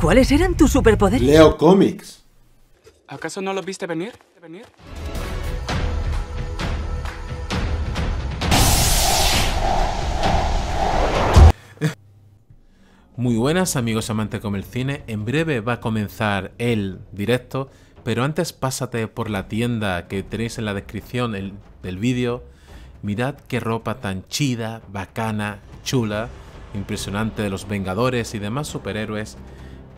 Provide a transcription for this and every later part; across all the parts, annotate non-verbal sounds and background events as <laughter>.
¿Cuáles eran tus superpoderes? Leo cómics. ¿Acaso no lo viste venir? ¿Venir? Muy buenas amigos amantes como el cine, en breve va a comenzar el directo, pero antes pásate por la tienda que tenéis en la descripción del vídeo, mirad qué ropa tan chida, bacana, chula, impresionante de los Vengadores y demás superhéroes,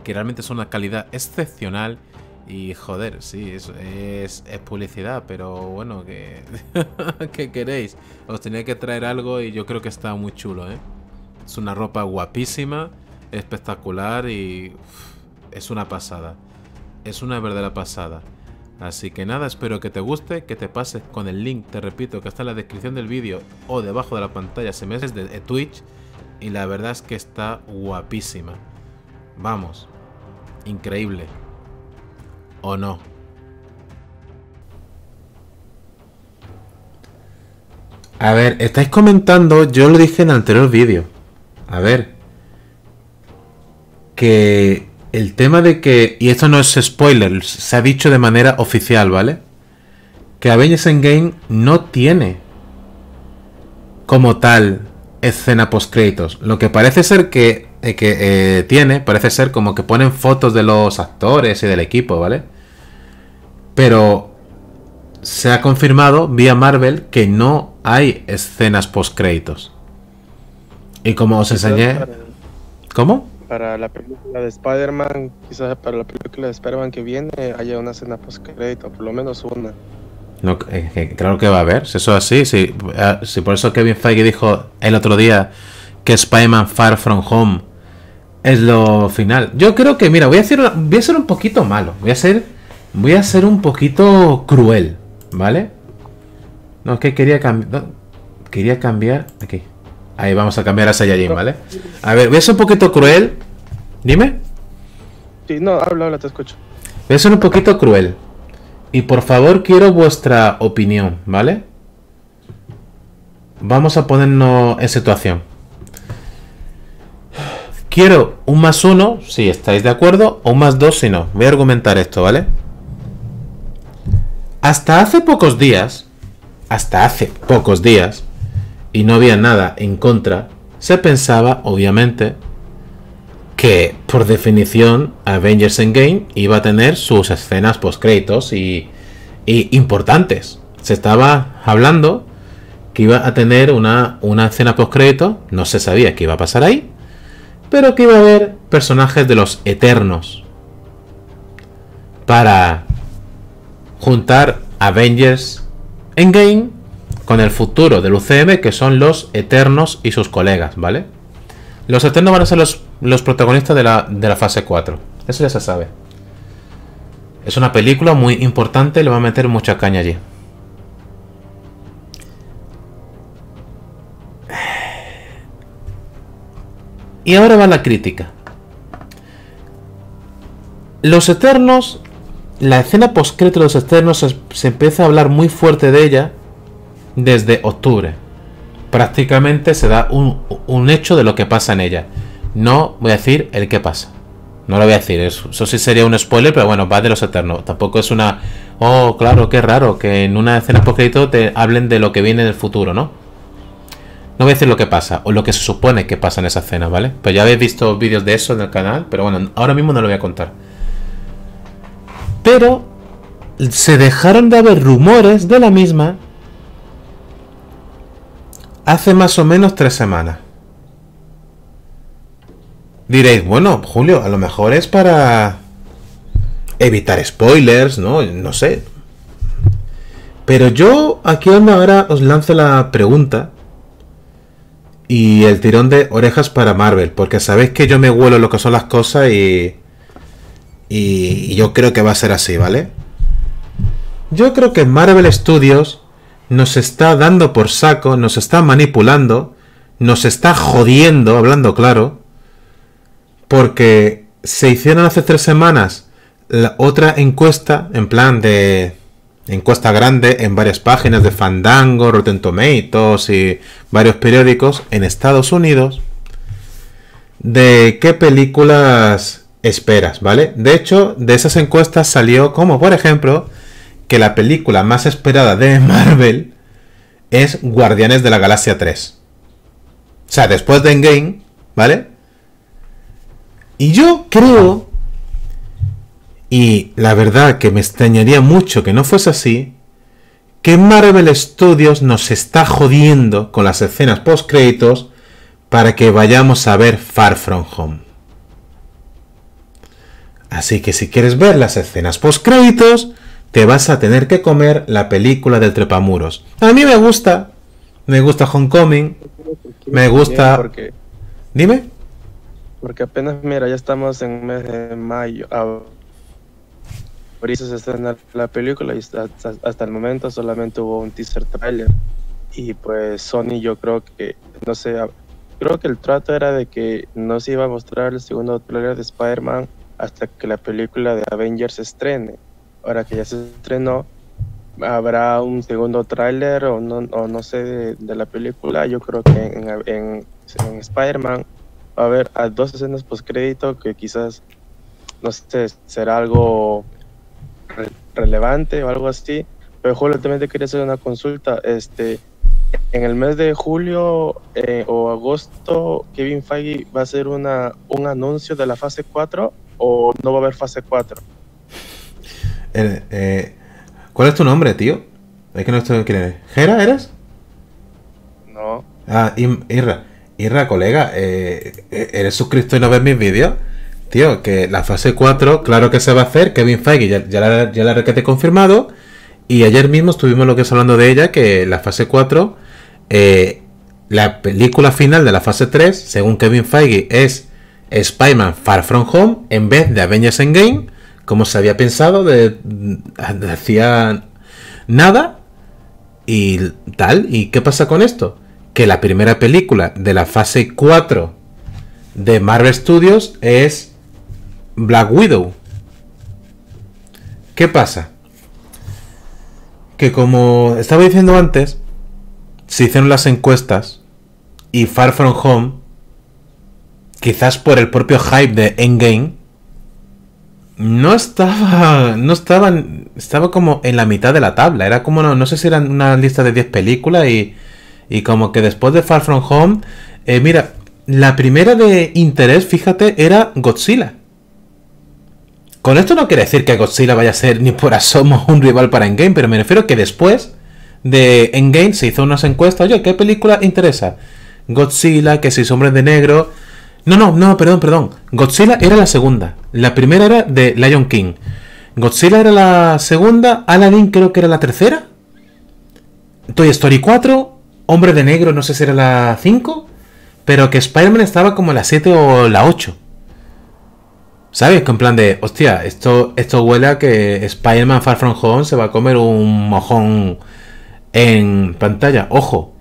que realmente son una calidad excepcional y joder, sí, es, es, publicidad, pero bueno, que <laughs> ¿qué queréis? Os tenía que traer algo y yo creo que está muy chulo, ¿eh? Es una ropa guapísima espectacular y es una pasada. Es una verdadera pasada. Así que nada, espero que te guste, que te pases con el link, te repito, que está en la descripción del vídeo o debajo de la pantalla, se me de Twitch. Y la verdad es que está guapísima. Vamos, increíble. ¿O no? A ver, estáis comentando, yo lo dije en el anterior vídeo. A ver, que el tema de que, y esto no es spoiler, se ha dicho de manera oficial, ¿vale? Que Avengers Endgame no tiene como tal escena post créditos. Lo que parece ser que, eh, que eh, tiene, parece ser como que ponen fotos de los actores y del equipo, ¿vale? Pero se ha confirmado vía Marvel que no hay escenas post créditos. Y como os enseñé... ¿Cómo? para la película de Spider-Man, quizás para la película de Spider-Man que viene haya una escena post-crédito, por lo menos una. No, eh, claro que va a haber, si eso es así, si, ah, si, por eso Kevin Feige dijo el otro día que Spider-Man Far From Home es lo final. Yo creo que, mira, voy a, hacer, voy a ser un poquito malo, voy a ser, voy a ser un poquito cruel, ¿vale? No, es que quería cambiar, quería cambiar, aquí. Ahí vamos a cambiar a Saiyajin, ¿vale? A ver, voy a ser un poquito cruel. Dime. Sí, no, habla, habla, te escucho. Voy a ser un poquito cruel. Y por favor, quiero vuestra opinión, ¿vale? Vamos a ponernos en situación. Quiero un más uno, si estáis de acuerdo, o un más dos si no. Voy a argumentar esto, ¿vale? Hasta hace pocos días, hasta hace pocos días, y no había nada en contra, se pensaba, obviamente, que por definición Avengers Endgame iba a tener sus escenas post-créditos y, y, importantes. Se estaba hablando que iba a tener una, una escena post-crédito, no se sabía qué iba a pasar ahí, pero que iba a haber personajes de los Eternos para juntar Avengers Endgame con el futuro del UCM, que son los Eternos y sus colegas, ¿vale? Los Eternos van a ser los, protagonistas de la, de la, fase 4. Eso ya se sabe. Es una película muy importante, le va a meter mucha caña allí. Y ahora va la crítica. Los Eternos, la escena post de los Eternos se, empieza a hablar muy fuerte de ella desde octubre. Prácticamente se da un, hecho de lo que pasa en ella. No voy a decir el que pasa. No lo voy a decir, eso, sí sería un spoiler, pero bueno, va de los eternos. Tampoco es una. Oh, claro, qué raro que en una escena post te hablen de lo que viene del futuro, ¿no? No voy a decir lo que pasa, o lo que se supone que pasa en esa escena, ¿vale? Pues ya habéis visto vídeos de eso en el canal, pero bueno, ahora mismo no lo voy a contar. Pero se dejaron de haber rumores de la misma hace más o menos tres semanas. Diréis, bueno, Julio, a lo mejor es para evitar spoilers, ¿no? No sé. Pero yo aquí ahora os lanzo la pregunta y el tirón de orejas para Marvel, porque sabéis que yo me huelo lo que son las cosas y, y yo creo que va a ser así, ¿vale? Yo creo que Marvel Studios nos está dando por saco, nos está manipulando, nos está jodiendo, hablando claro, porque se hicieron hace tres semanas la otra encuesta, en plan de encuesta grande en varias páginas de Fandango, Rotten Tomatoes y varios periódicos en Estados Unidos, de qué películas esperas, ¿vale? De hecho, de esas encuestas salió como, por ejemplo, que la película más esperada de <laughs> Marvel es Guardianes de la Galaxia 3. O sea, después de Endgame, ¿vale? Y yo creo, y la verdad que me extrañaría mucho que no fuese así, que Marvel Studios nos está jodiendo con las escenas post créditos para que vayamos a ver Far From Home. Así que si quieres ver las escenas post créditos, te vas a tener que comer la película del trepamuros. A mí me gusta, me gusta Homecoming, me gusta... Porque, Dime. porque apenas, mira, ya estamos en mes de mayo. Ahorita se estrena la película y hasta, hasta el momento solamente hubo un teaser trailer. Y pues Sony yo creo que, no sé, creo que el trato era de que no se iba a mostrar el segundo trailer de Spider-Man hasta que la película de Avengers se estrene. Ahora que ya se estrenó, habrá un segundo tráiler o no, o no sé de, de la película. Yo creo que en, en, en Spider-Man va a haber a dos escenas post crédito que quizás, no sé, será algo relevante o algo así. Pero Julio, también te quería hacer una consulta. Este, en el mes de julio eh, o agosto, Kevin Feige va a hacer una, un anuncio de la fase 4 o no va a haber fase 4. Eh, eh, ¿Cuál es tu nombre, tío? Es que no estoy... ¿Quién eres? ¿Jera eres? No. Ah, Irra. Irra, colega, ¿eres suscrito y no ves mis vídeos? Tío, que la fase 4, claro que se va a hacer. Kevin Feige ya, la, ya la requete confirmado. Y ayer mismo estuvimos lo que es hablando de ella, que la fase 4, eh, la película final de la fase 3, según Kevin Feige, es Spider-Man Far From Home en vez de Avengers Endgame, como se había pensado de, de hacía nada y tal. ¿Y qué pasa con esto? Que la primera película de la fase 4 de Marvel Studios es Black Widow. ¿Qué pasa? Que como estaba diciendo antes, se hicieron las encuestas y Far From Home, quizás por el propio hype de Endgame, no estaba. No estaba. Estaba como en la mitad de la tabla. Era como. No, no sé si era una lista de 10 películas. Y. Y como que después de Far From Home. eh, mira, la primera de interés, fíjate, era Godzilla. Con esto no quiere decir que Godzilla vaya a ser ni por asomo un rival para Endgame, pero me refiero que después de Endgame se hizo unas encuestas. Oye, ¿qué película interesa? Godzilla, que si hombres de negro. No, no, no, perdón, perdón. Godzilla era la segunda. La primera era de Lion King. Godzilla era la segunda. Aladdin creo que era la tercera. Toy Story 4. Hombre de negro, no sé si era la 5. Pero que Spider-Man estaba como la 7 o la 8. ¿Sabes? Que en plan de, hostia, esto, esto huele a que Spider-Man Far From Home se va a comer un mojón en pantalla. Ojo,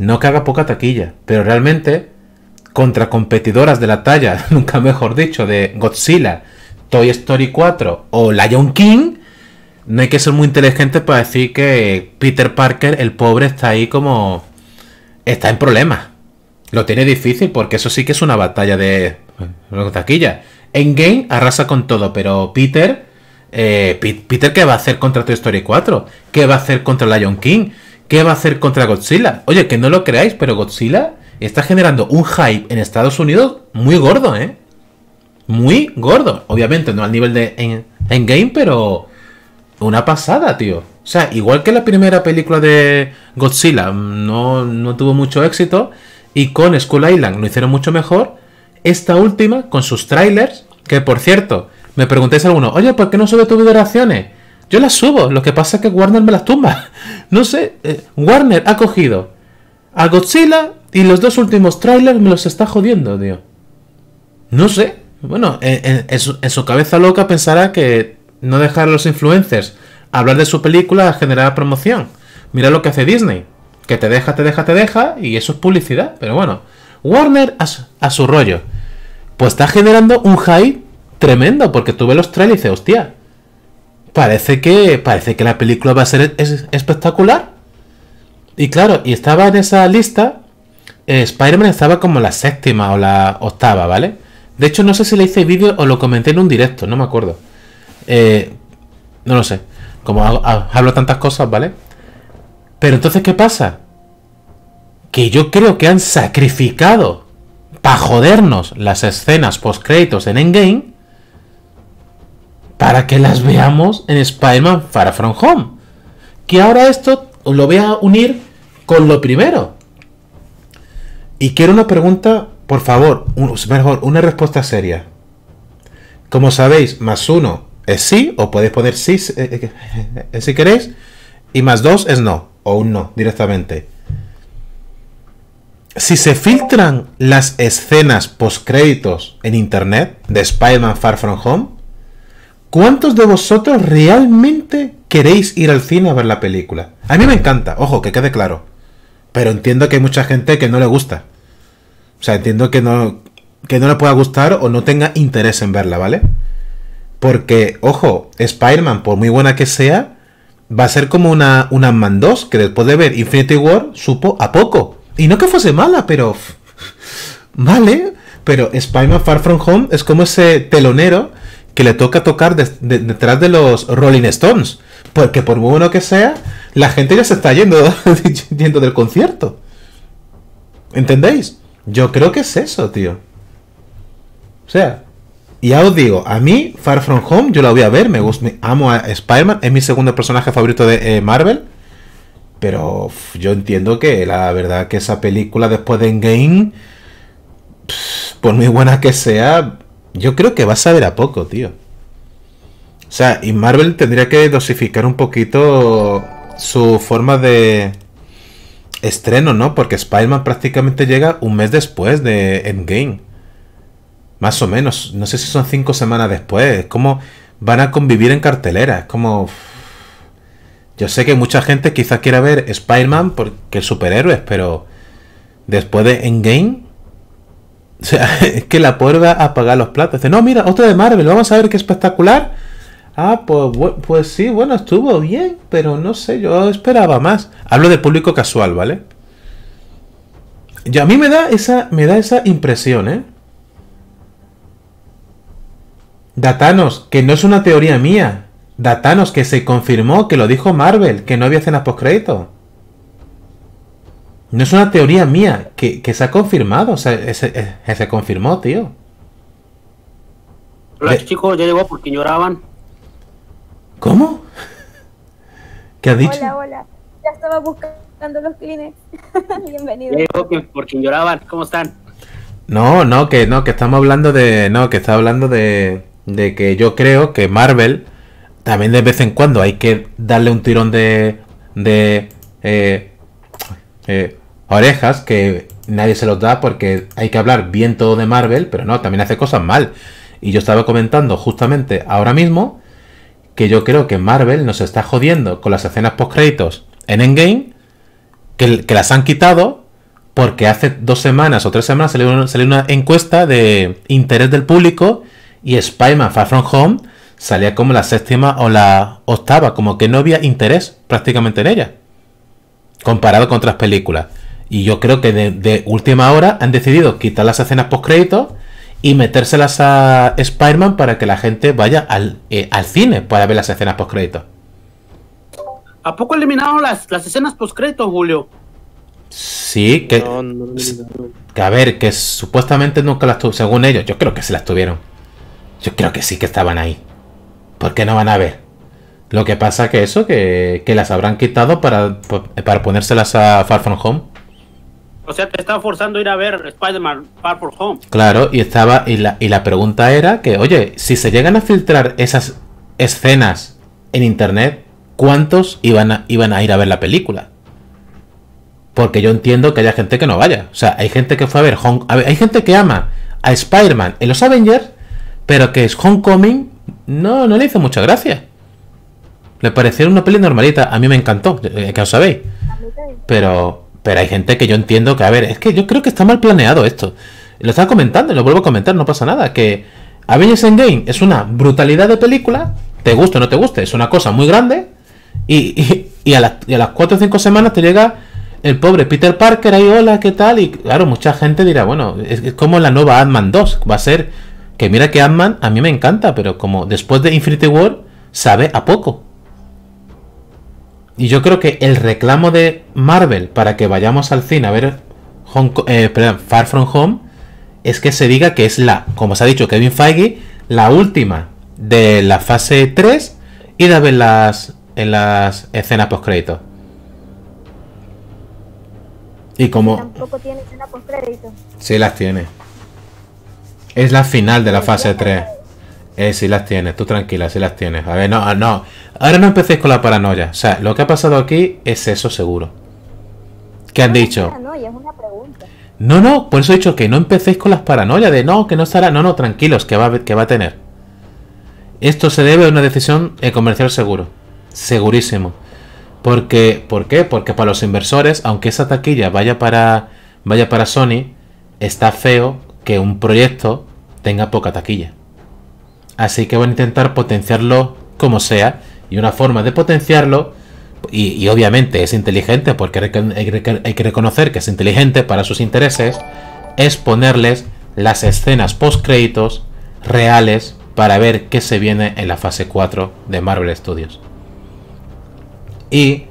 no que haga poca taquilla, pero realmente contra competidoras de la talla, <laughs> nunca mejor dicho, de Godzilla, Toy Story 4 o Lion King, no hay que ser muy inteligente para decir que Peter Parker, el pobre, está ahí como... está en problemas. Lo tiene difícil porque eso sí que es una batalla de taquilla. En game arrasa con todo, pero Peter... eh, Peter, ¿qué va a hacer contra Toy Story 4? ¿Qué va a hacer contra Lion King? ¿Qué va a hacer contra Godzilla? Oye, que no lo creáis, pero Godzilla está generando un hype en Estados Unidos muy gordo, ¿eh? Muy gordo. Obviamente, no al nivel de en, Endgame, pero una pasada, tío. O sea, igual que la primera película de Godzilla mm, no, no tuvo mucho éxito y con Skull Island lo hicieron mucho mejor, esta última, con sus trailers, que por cierto, me preguntáis alguno, oye, ¿por qué no sube tu video de reacciones? Yo las subo, lo que pasa es que Warner me las tumba. <laughs> No sé, eh, Warner ha cogido a Godzilla y los dos últimos trailers me los está jodiendo, tío. No sé. Bueno, en, su, en su cabeza loca pensará que no dejar a los influencers hablar de su película a generar promoción. Mira lo que hace Disney. Que te deja, te deja, te deja y eso es publicidad. Pero bueno, Warner a su rollo. Pues está generando un hype tremendo porque tú ves los trailers y dices, hostia, parece que, parece que la película va a ser es- espectacular. Y claro, y estaba en esa lista, eh, Spider-Man estaba como la séptima o la octava, ¿vale? De hecho, no sé si le hice vídeo o lo comenté en un directo, no me acuerdo. Eh, no lo sé. Como hablo tantas cosas, ¿vale? Pero entonces, ¿qué pasa? Que yo creo que han sacrificado para jodernos las escenas post-créditos en Endgame para que las veamos en Spider-Man Far From Home. Que ahora esto lo voy a unir con lo primero. Y quiero una pregunta, por favor, un- mejor, una respuesta seria. Como sabéis, más uno es sí, o podéis poner sí eh, eh, <laughs> si queréis, y más dos es no, o un no, directamente. Si se filtran las escenas postcréditos en internet de Spider-Man Far From Home, ¿cuántos de vosotros realmente queréis ir al cine a ver la película? A mí me encanta, ojo, que quede claro. Pero entiendo que hay mucha gente que no le gusta. O sea, entiendo que no, que no le pueda gustar o no tenga interés en verla, ¿vale? Porque, ojo, Spider-Man, por muy buena que sea, va a ser como una, una Man 2, que después de ver Infinity War supo a poco. Y no que fuese mala, pero... Vale, pero Spider-Man Far From Home es como ese telonero que le toca tocar de- de- detrás de los Rolling Stones. Porque por muy bueno que sea, la gente ya se está yendo, <laughs> yendo del concierto. ¿Entendéis? Yo creo que es eso, tío. O sea, ya os digo, a mí Far From Home yo la voy a ver, me gusta, me- amo a Spider-Man, es mi segundo personaje favorito de eh, Marvel. Pero yo entiendo que la verdad que esa película después de Endgame, por muy buena que sea, yo creo que va a saber a poco, tío. O sea, y Marvel tendría que dosificar un poquito su forma de estreno, ¿no? Porque Spider-Man prácticamente llega un mes después de Endgame. Más o menos. No sé si son cinco semanas después. Es como van a convivir en cartelera. Es como... Yo sé que mucha gente quizás quiera ver Spider-Man porque es superhéroes, pero después de Endgame... O sea, <laughs> es que la pobre va a pagar los platos. Dice, no, mira, otra de Marvel, vamos a ver qué espectacular. Ah, pues, pues sí, bueno, estuvo bien, pero no sé, yo esperaba más. Hablo del público casual, ¿vale? Yo, a mí me da esa, me da esa impresión, ¿eh? Datanos, que no es una teoría mía. Datanos, que se confirmó, que lo dijo Marvel, que no había escenas postcrédito. No es una teoría mía, que, que se ha confirmado, o sea, ese- eh, se confirmó, tío. Hola Eh. chicos, ya llegó porque lloraban. ¿Cómo? ¿Qué has dicho? Hola, hola. Ya estaba buscando los Kleenex. <laughs> Bienvenido. Ya llegó que- porque lloraban. ¿Cómo están? No, no, que no, que estamos hablando de. No, que está hablando de. De que yo creo que Marvel también de vez en cuando hay que darle un tirón de. de. eh, eh, orejas que nadie se los da porque hay que hablar bien todo de Marvel, pero no, también hace cosas mal. Y yo estaba comentando justamente ahora mismo que yo creo que Marvel nos está jodiendo con las escenas post créditos en Endgame, que, las han quitado porque hace dos semanas o tres semanas salió salió una encuesta de interés del público y Spider-Man Far From Home salía como la séptima o la octava, como que no había interés prácticamente en ella, comparado con otras películas. Y yo creo que de, de última hora han decidido quitar las escenas post créditos y metérselas a Spider-Man para que la gente vaya al, eh, al cine para ver las escenas post créditos. ¿A poco eliminaron las, las escenas postcréditos, Julio? Sí, que, No, no, no, no. Que a ver, que supuestamente nunca las tuvieron. Según ellos, yo creo que se las tuvieron. Yo creo que sí que estaban ahí. ¿Por qué no van a ver? Lo que pasa que eso, que, que las habrán quitado para, para ponérselas a Far From Home. O sea, te estaba forzando a ir a ver Spider-Man Far From Home. Claro, y estaba. Y la, y la pregunta era que, oye, si se llegan a filtrar esas escenas en internet, ¿cuántos iban a, iban a ir a ver la película? Porque yo entiendo que haya gente que no vaya. O sea, hay gente que fue a ver, Home- a ver, hay gente que ama a Spider-Man en los Avengers, pero que es Homecoming no, no le hizo mucha gracia. Le pareció una peli normalita. A mí me encantó, eh, que sabéis. Pero, pero hay gente que yo entiendo que, a ver, es que yo creo que está mal planeado esto. Lo estaba comentando y lo vuelvo a comentar, no pasa nada. Que Avengers Endgame es una brutalidad de película, te guste o no te guste, es una cosa muy grande. Y, y, y a, las, y a las 4 o 5 semanas te llega el pobre Peter Parker ahí, hola, ¿qué tal? Y claro, mucha gente dirá, bueno, es, es como la nueva Ant-Man 2, va a ser que mira que Ant-Man a mí me encanta, pero como después de Infinity War sabe a poco. Y yo creo que el reclamo de Marvel para que vayamos al cine a ver eh, perdón, Far From Home es que se diga que es la, como se ha dicho Kevin Feige, la última de la fase 3 y de ver las, en las escenas post crédito. Y como... Tampoco tiene escena post crédito. Sí las tiene. Es la final de la fase 3. Eh, sí las tienes, tú tranquila, sí las tienes. A ver, no, no. Ahora no empecéis con la paranoia. O sea, lo que ha pasado aquí es eso seguro. ¿Qué han dicho? Ah, no, ya es una pregunta. No, no, por eso he dicho que no empecéis con las paranoias de no, que no estará. No, no, tranquilos, que va, a- que va a tener. Esto se debe a una decisión eh, comercial seguro. Segurísimo. Porque, ¿Por qué? Porque para los inversores, aunque esa taquilla vaya para, vaya para Sony, está feo que un proyecto tenga poca taquilla. Así que van a intentar potenciarlo como sea. Y una forma de potenciarlo, y, obviamente es inteligente, porque hay que, hay que- reconocer que es inteligente para sus intereses, es ponerles las escenas post créditos reales para ver qué se viene en la fase 4 de Marvel Studios. Y,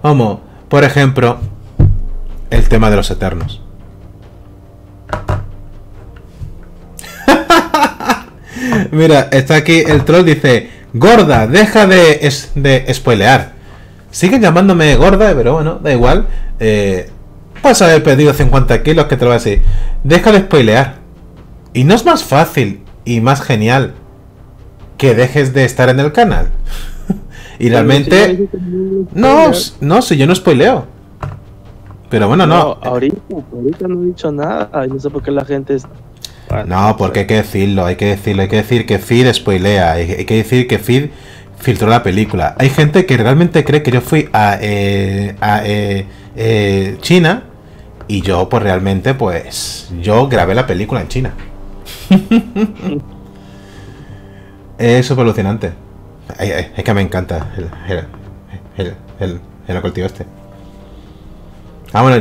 como, por ejemplo, el tema de los Eternos. <laughs> Mira, está aquí el troll dice, gorda, deja de, es- de spoilear. Siguen llamándome gorda, pero bueno, da igual. Eh, puedes haber perdido 50 kilos que te lo voy a decir. Deja de spoilear. Y no es más fácil y más genial que dejes de estar en el canal. <laughs> y realmente... No, no, si yo no spoileo. Pero bueno, no. ahorita, ahorita no he dicho nada. No sé por qué la gente No, porque hay que decirlo, hay que decirlo, hay que decir que Feed spoilea, hay, que decir que Feed filtró la película. Hay gente que realmente cree que yo fui a, eh, a eh, eh, China y yo pues realmente pues yo grabé la película en China. <laughs> es súper alucinante. Es que me encanta el, el, el, el, ocultivo este. Ah, bueno,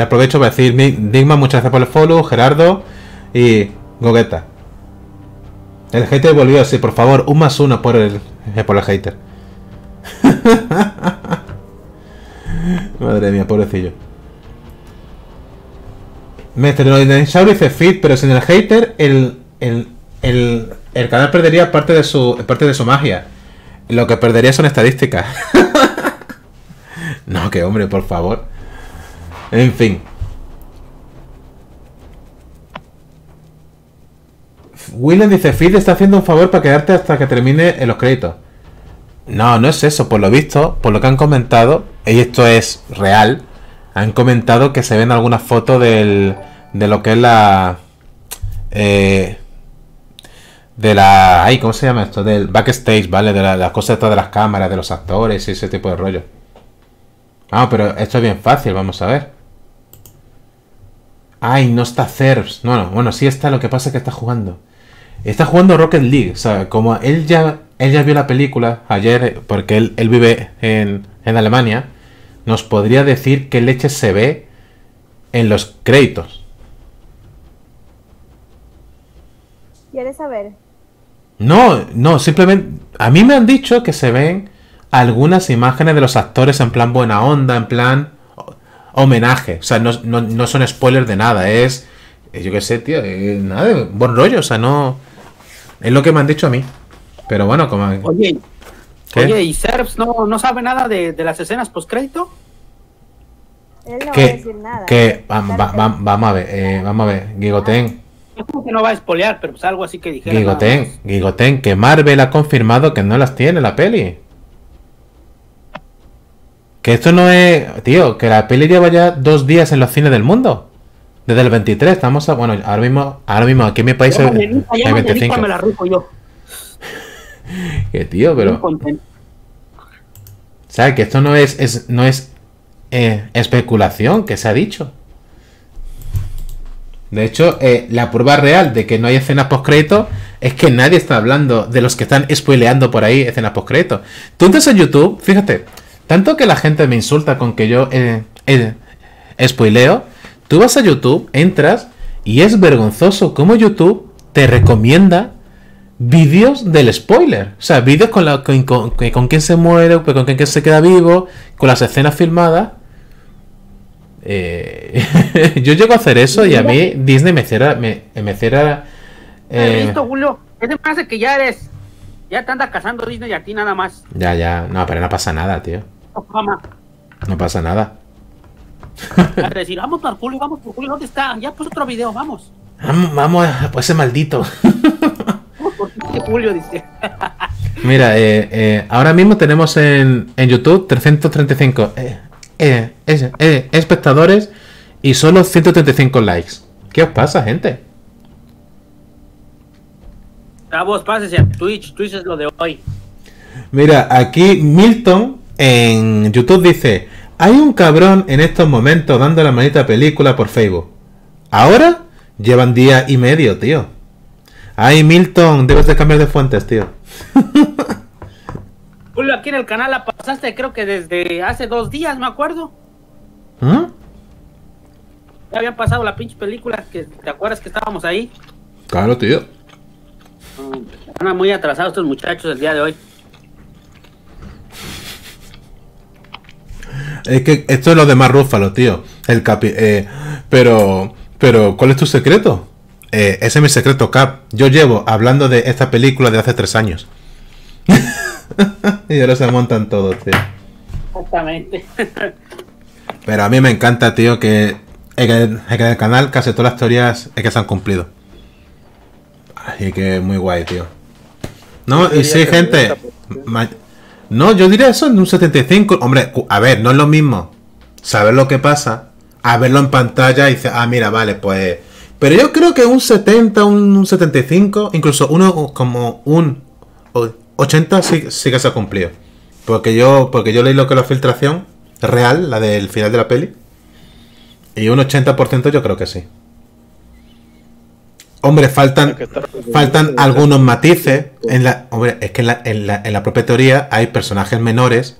aprovecho para decir, Ni- Digma, muchas gracias por el follow, Gerardo y Gogueta. El hater volvió así, por favor, un más uno por el, eh, por el hater. <laughs> Madre mía, pobrecillo. Mr. Dinosaurio dice fit, pero sin el hater, el, el, el, el canal perdería parte de su parte de su magia. Lo que perdería son estadísticas. <laughs> no, que hombre, por favor. En fin. William dice, Phil está haciendo un favor para quedarte hasta que termine en los créditos. No, no es eso. Por lo visto, por lo que han comentado, y esto es real, han comentado que se ven algunas fotos del, de lo que es la... eh, de la... Ay, ¿cómo se llama esto? Del backstage, ¿vale? De la- las cosas estas de las cámaras, de los actores y ese tipo de rollo. Ah, pero esto es bien fácil, vamos a ver. Ay, no está Cerbs. No, no, bueno, sí está, lo que pasa es que está jugando. Está jugando Rocket League, o sea, como él ya, él ya vio la película ayer, porque él, él vive en, en Alemania, nos podría decir qué leche se ve en los créditos. ¿Quieres saber? No, no, simplemente a mí me han dicho que se ven algunas imágenes de los actores en plan buena onda, en plan ho- homenaje. O sea, no, no- no son spoilers de nada, es, yo qué sé, tío, eh, nada, de buen rollo, o sea, no... Es lo que me han dicho a mí. Pero bueno, como... Oye, ¿Qué? oye, ¿y Serbs no, no sabe nada de, de las escenas postcrédito? Él no va a decir nada. que va- Claro va- va- vamos a ver, eh, vamos a ver, Gigoten, Yo creo que no va a espolear, pero pues algo así que dijera. Gigoten. Gigoten, que Marvel ha confirmado que no las tiene la peli. Que esto no es. Tío, que la peli lleva ya dos días en los cines del mundo. Desde el 23, estamos a. Bueno, ahora mismo, ahora mismo aquí en mi país es el mañanita 25. me la yo. <laughs> Que tío, pero. ¿Sabes? Que esto no es. es no es eh, especulación, que se ha dicho. De hecho, eh, la prueba real de que no hay escenas post-crédito es que nadie está hablando de los que están spoileando por ahí escenas post-crédito. Tú entras en YouTube, fíjate, tanto que la gente me insulta con que yo eh, eh, spoileo, tú vas a YouTube, entras y es vergonzoso como YouTube te recomienda vídeos del spoiler. O sea, vídeos con, la, con, con, con quién se muere, con quién se queda vivo, con las escenas filmadas. Eh, <laughs> yo llego a hacer eso y a mí Disney me cierra. Me, me cierra ¿Has eh, visto, Julio? Ese hace que ya eres. Ya te anda cazando Disney y a ti nada más. ya, ya. No, pero no pasa nada, tío. Fama. No pasa nada. A decir, vamos por Julio, vamos por Julio, ¿dónde está? Ya pues otro video, vamos. Vamos, vamos por ese maldito. Julio, dice. <laughs> Mira, eh, eh, ahora mismo tenemos en, en YouTube 335 eh, eh, eh, espectadores y solo 135 likes. ¿Qué os pasa, gente? Chavos, pásese a Twitch. Twitch es lo de hoy. Mira, aquí Milton en YouTube dice: Hay un cabrón en estos momentos dando la manita a película por Facebook. Ahora llevan día y medio, tío. Ay, Milton, debes de cambiar de fuentes, tío. <laughs> Julio, aquí en el canal la pasaste, creo que desde hace dos días, me acuerdo. ¿Mm? Ya habían pasado la pinche película, que te acuerdas que estábamos ahí. Claro, tío. Están muy atrasados estos muchachos el día de hoy. Es que esto es lo de más Rúfalo, tío. El capi eh, pero, pero, ¿cuál es tu secreto? Eh, ese es mi secreto, Cap. Yo llevo hablando de esta película de hace tres años. <laughs> y ahora se montan todos, tío. Exactamente. Pero a mí me encanta, tío, que en el, en el canal casi todas las teorías es que se han cumplido. Así que muy guay, tío. No, y sí, gente. No, yo diría eso en un 75. Hombre, a ver, no es lo mismo saber lo que pasa a verlo en pantalla y dices, ah, mira, vale, pues. Pero yo creo que un 70, un, un 75, incluso uno como un o- 80 sí, sí que se ha cumplido. Porque yo, porque yo leí lo que es la filtración real, la del final de la peli. Y un 80% yo creo que sí. Hombre, faltan, faltan algunos matices. En la, hombre, es que en la, en, la, en la propia teoría hay personajes menores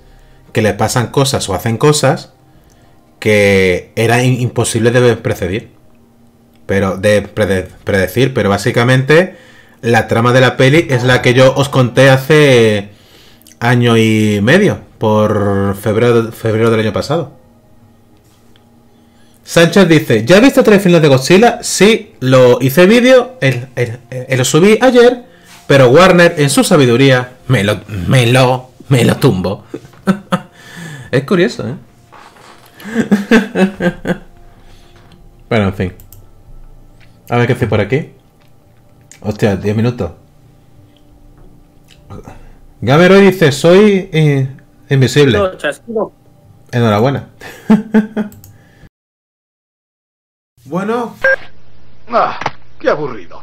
que les pasan cosas o hacen cosas que era imposible de precedir. Pero de prede- predecir. Pero básicamente la trama de la peli es la que yo os conté hace año y medio. Por febrero, febrero del año pasado. Sánchez dice, ¿ya viste tres filmes de Godzilla? Sí, lo hice vídeo, el, el- el- lo subí ayer, pero Warner en su sabiduría me lo, me lo, me lo tumbo. <laughs> es curioso, ¿eh? <laughs> bueno, en fin. A ver qué hace por aquí. Hostia, 10 minutos. Gamer hoy dice, soy eh, invisible. Enhorabuena. <laughs> bueno, Ah, qué aburrido.